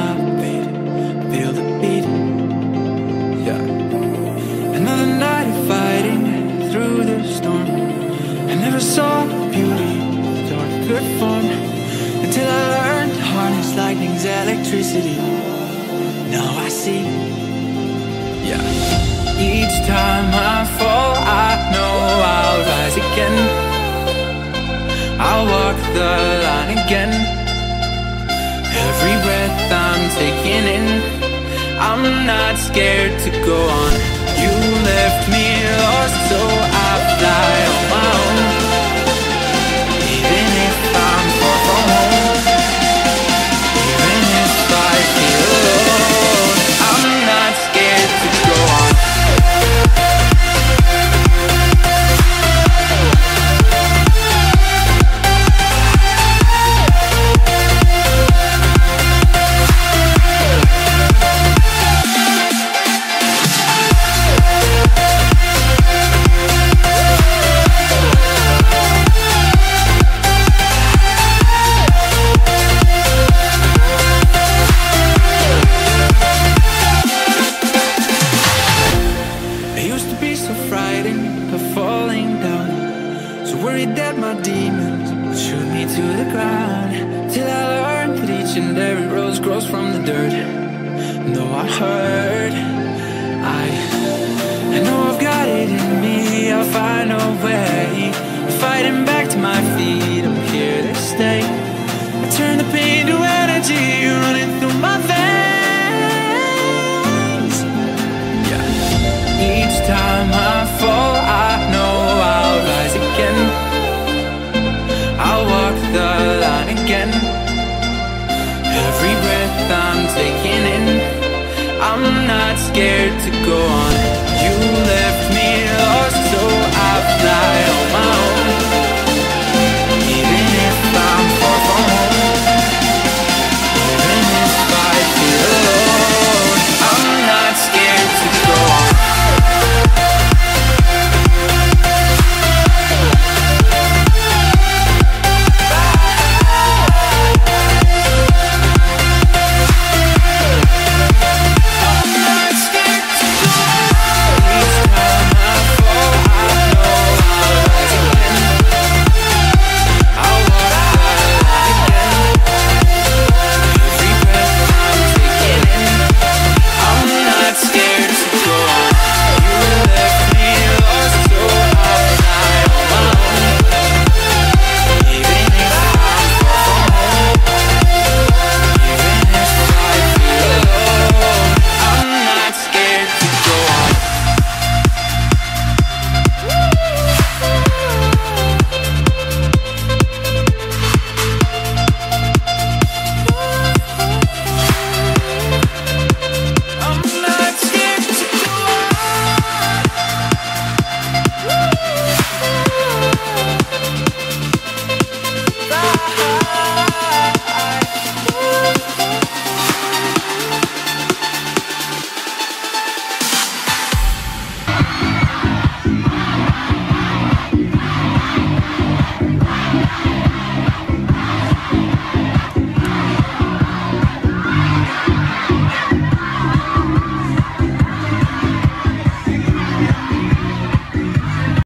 heartbeat, feel the beat. Yeah. Another night of fighting through the storm. I never saw beauty or good form until I learned to harness lightning's electricity. Now I see. Yeah. Each time I fall, I know I'll rise again. I'll walk the line again taking in. I'm not scared to go on. You left me lost so So worried that my demons would shoot me to the ground. Till I learned that each and every rose grows from the dirt. No, I hurt I, I know I've got it in me. I'll find a way. Fighting back to my feet I'm here to stay. I turn the pain to scared to go on. You left.